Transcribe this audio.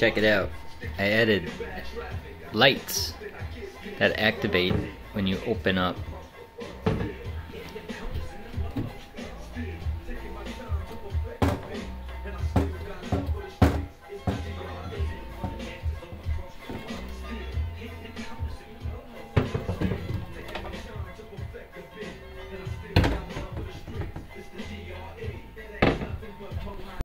check it out. I added lights that activate when you open up